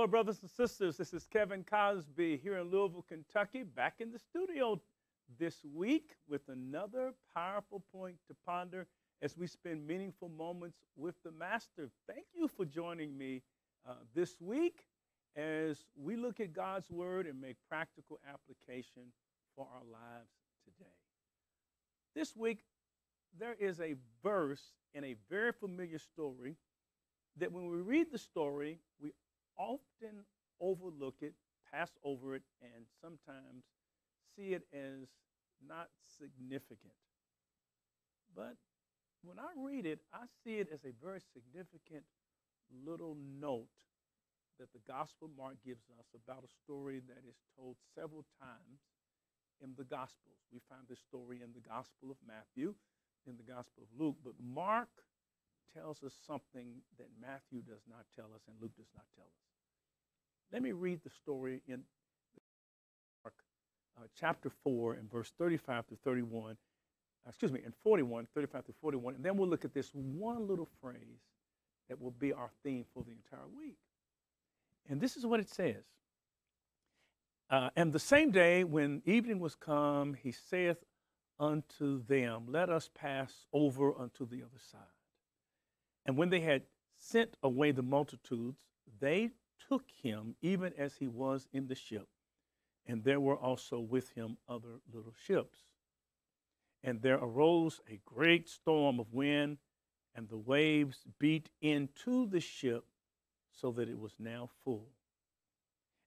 Hello, brothers and sisters. This is Kevin Cosby here in Louisville, Kentucky, back in the studio this week with another powerful point to ponder as we spend meaningful moments with the Master. Thank you for joining me uh, this week as we look at God's Word and make practical application for our lives today. This week, there is a verse in a very familiar story that when we read the story, we often overlook it, pass over it, and sometimes see it as not significant. But when I read it, I see it as a very significant little note that the Gospel Mark gives us about a story that is told several times in the Gospels. We find this story in the Gospel of Matthew, in the Gospel of Luke, but Mark tells us something that Matthew does not tell us and Luke does not tell us. Let me read the story in Mark uh, chapter 4 and verse 35 to 31. Uh, excuse me, in 41, 35 to 41. And then we'll look at this one little phrase that will be our theme for the entire week. And this is what it says. Uh, and the same day when evening was come, he saith unto them, Let us pass over unto the other side. And when they had sent away the multitudes, they took him even as he was in the ship. And there were also with him other little ships. And there arose a great storm of wind, and the waves beat into the ship so that it was now full.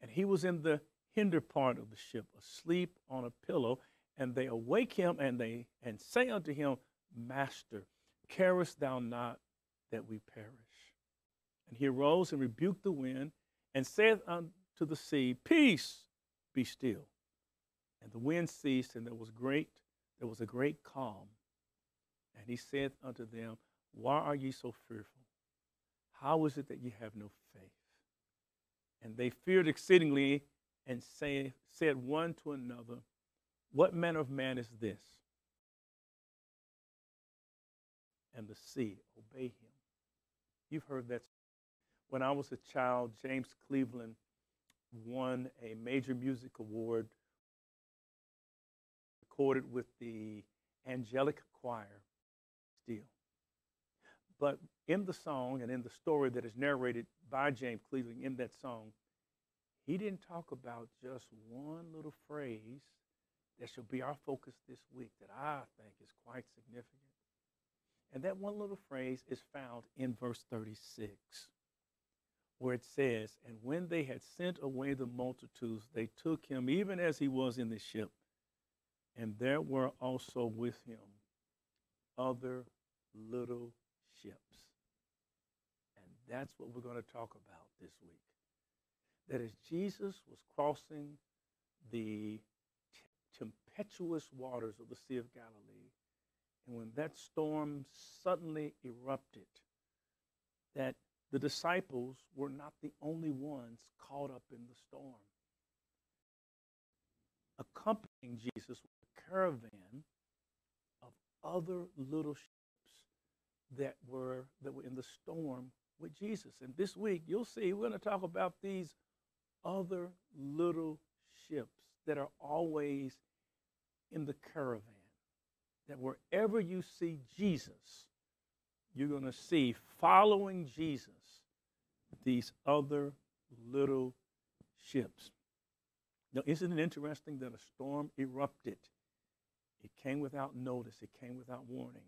And he was in the hinder part of the ship, asleep on a pillow. And they awake him and they and say unto him, Master, carest thou not that we perish? And he arose and rebuked the wind and saith unto the sea, Peace, be still. And the wind ceased, and there was great, there was a great calm. And he saith unto them, Why are ye so fearful? How is it that ye have no faith? And they feared exceedingly, and say, said one to another, What manner of man is this? And the sea obey him. You've heard that when I was a child, James Cleveland won a major music award recorded with the Angelic Choir Steel. But in the song and in the story that is narrated by James Cleveland in that song, he didn't talk about just one little phrase that shall be our focus this week that I think is quite significant. And that one little phrase is found in verse 36 where it says, And when they had sent away the multitudes, they took him even as he was in the ship. And there were also with him other little ships. And that's what we're going to talk about this week. That as Jesus was crossing the tempestuous waters of the Sea of Galilee, and when that storm suddenly erupted, that the disciples were not the only ones caught up in the storm. Accompanying Jesus was a caravan of other little ships that were, that were in the storm with Jesus. And this week, you'll see, we're going to talk about these other little ships that are always in the caravan. That wherever you see Jesus, you're going to see following Jesus these other little ships. Now, isn't it interesting that a storm erupted? It came without notice, it came without warning.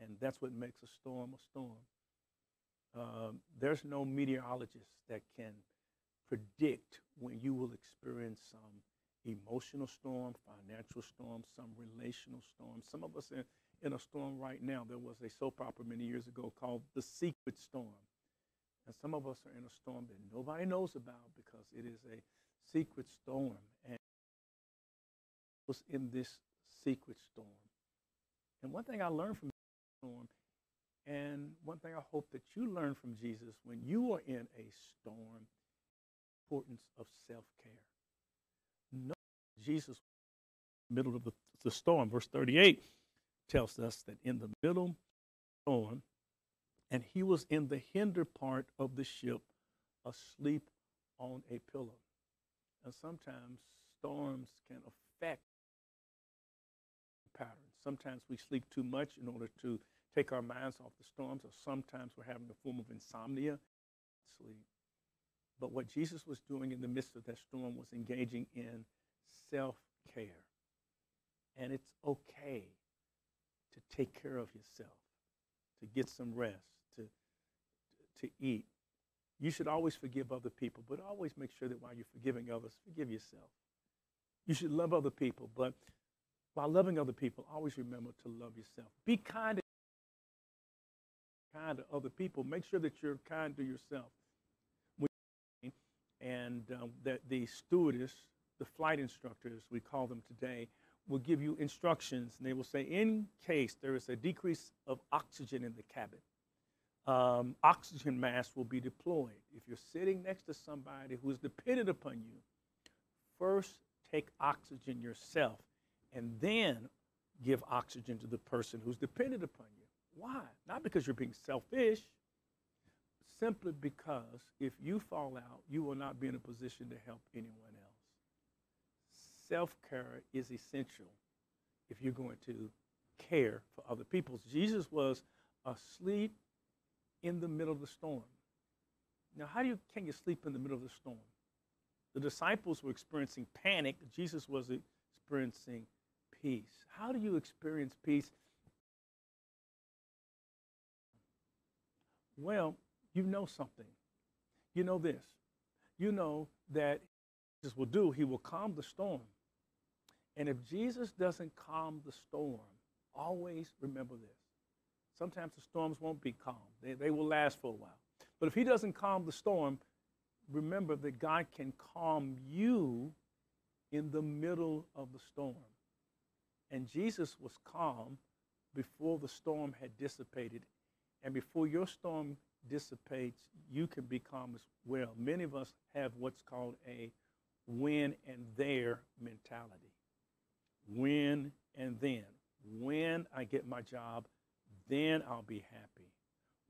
And that's what makes a storm a storm. Um, there's no meteorologist that can predict when you will experience some emotional storm, financial storm, some relational storm. Some of us are in a storm right now. There was a soap opera many years ago called The Secret Storm. And some of us are in a storm that nobody knows about because it is a secret storm. And was in this secret storm. And one thing I learned from this storm, and one thing I hope that you learn from Jesus when you are in a storm, importance of self-care. No, Jesus, in the middle of the, the storm, verse 38 tells us that in the middle the storm, and he was in the hinder part of the ship, asleep on a pillow. And sometimes storms can affect patterns. Sometimes we sleep too much in order to take our minds off the storms, or sometimes we're having a form of insomnia, sleep. But what Jesus was doing in the midst of that storm was engaging in self care. And it's okay to take care of yourself, to get some rest, to, eat. You should always forgive other people, but always make sure that while you're forgiving others, forgive yourself. You should love other people, but while loving other people, always remember to love yourself. Be kind to, kind to other people. Make sure that you're kind to yourself. And um, that the stewardess, the flight instructors, we call them today, will give you instructions. And they will say, in case there is a decrease of oxygen in the cabin, um, oxygen mask will be deployed. If you're sitting next to somebody who is dependent upon you, first take oxygen yourself and then give oxygen to the person who's dependent upon you. Why? Not because you're being selfish, simply because if you fall out, you will not be in a position to help anyone else. Self care is essential if you're going to care for other people. Jesus was asleep in the middle of the storm. Now, how do you, can you sleep in the middle of the storm? The disciples were experiencing panic. Jesus was experiencing peace. How do you experience peace? Well, you know something. You know this. You know that Jesus will do, he will calm the storm. And if Jesus doesn't calm the storm, always remember this. Sometimes the storms won't be calm, they, they will last for a while. But if he doesn't calm the storm, remember that God can calm you in the middle of the storm. And Jesus was calm before the storm had dissipated. And before your storm dissipates, you can be calm as well. Many of us have what's called a when and there mentality. When and then. When I get my job, then I'll be happy.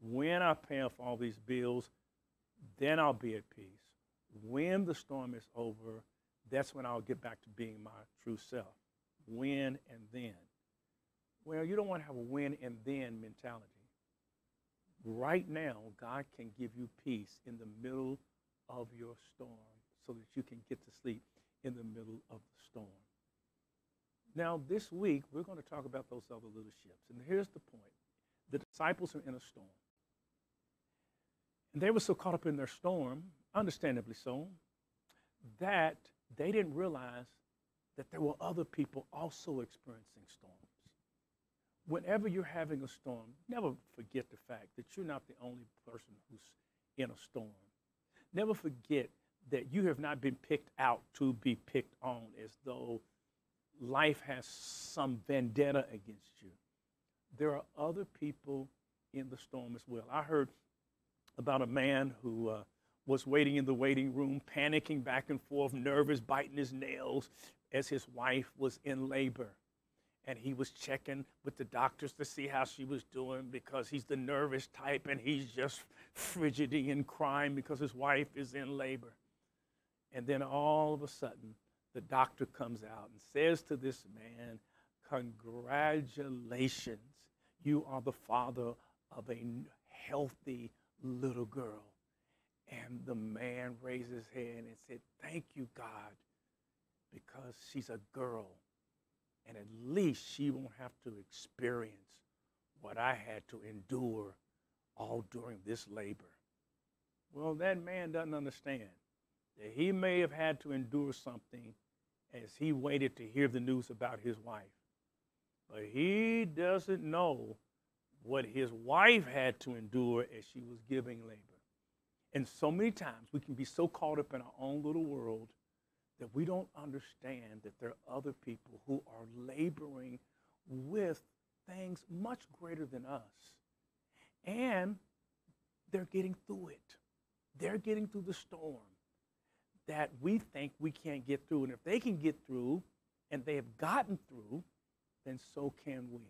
When I pay off all these bills, then I'll be at peace. When the storm is over, that's when I'll get back to being my true self. When and then. Well, you don't want to have a when and then mentality. Right now, God can give you peace in the middle of your storm so that you can get to sleep in the middle of the storm. Now, this week, we're going to talk about those other little ships. And here's the point the disciples are in a storm. And they were so caught up in their storm, understandably so, that they didn't realize that there were other people also experiencing storms. Whenever you're having a storm, never forget the fact that you're not the only person who's in a storm. Never forget that you have not been picked out to be picked on as though life has some vendetta against you. There are other people in the storm as well. I heard about a man who uh, was waiting in the waiting room, panicking back and forth, nervous, biting his nails as his wife was in labor. And he was checking with the doctors to see how she was doing because he's the nervous type and he's just frigiding and crying because his wife is in labor. And then all of a sudden, the doctor comes out and says to this man, Congratulations, you are the father of a healthy little girl. And the man raised his hand and said, Thank you, God, because she's a girl. And at least she won't have to experience what I had to endure all during this labor. Well, that man doesn't understand that he may have had to endure something as he waited to hear the news about his wife. But he doesn't know what his wife had to endure as she was giving labor. And so many times we can be so caught up in our own little world that we don't understand that there are other people who are laboring with things much greater than us. And they're getting through it. They're getting through the storm that we think we can't get through. And if they can get through and they have gotten through, then so can we.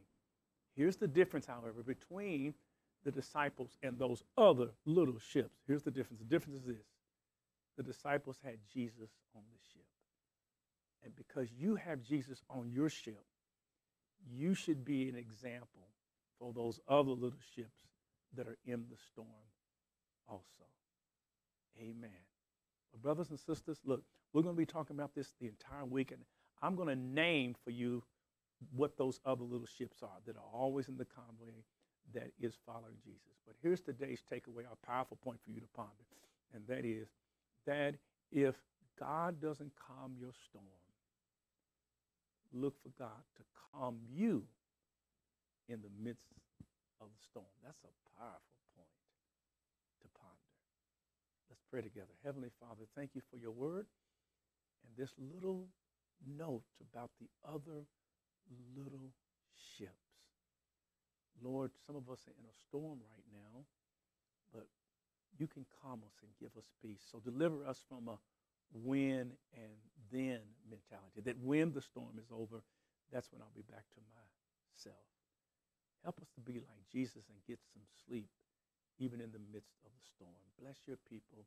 Here's the difference, however, between the disciples and those other little ships. Here's the difference. The difference is this the disciples had Jesus on the ship. And because you have Jesus on your ship, you should be an example for those other little ships that are in the storm also. Amen. Well, brothers and sisters, look, we're going to be talking about this the entire week, and I'm going to name for you what those other little ships are that are always in the convoy that is following Jesus. But here's today's takeaway, a powerful point for you to ponder, and that is that if God doesn't calm your storm, look for God to calm you in the midst of the storm. That's a powerful point to ponder. Let's pray together. Heavenly Father, thank you for your word and this little note about the other little ships. Lord, some of us are in a storm right now, but you can calm us and give us peace. So deliver us from a when and then mentality. That when the storm is over, that's when I'll be back to myself. Help us to be like Jesus and get some sleep, even in the midst of the storm. Bless your people,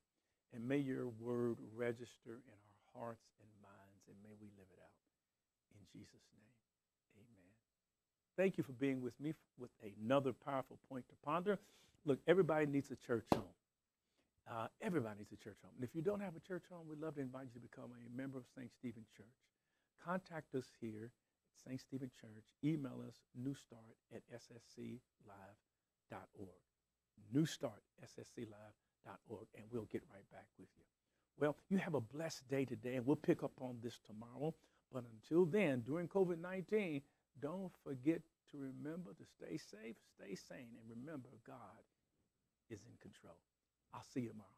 and may your word register in our hearts and minds, and may we live it out. In Jesus' name. Thank you for being with me with another powerful point to ponder. Look, everybody needs a church home. Uh, everybody needs a church home. And if you don't have a church home, we'd love to invite you to become a member of St. Stephen Church. Contact us here at St. Stephen Church. Email us newstart at ssclive.org. Newstart, ssclive.org, and we'll get right back with you. Well, you have a blessed day today, and we'll pick up on this tomorrow. But until then, during COVID 19, don't forget to remember to stay safe, stay sane, and remember God is in control. I'll see you tomorrow.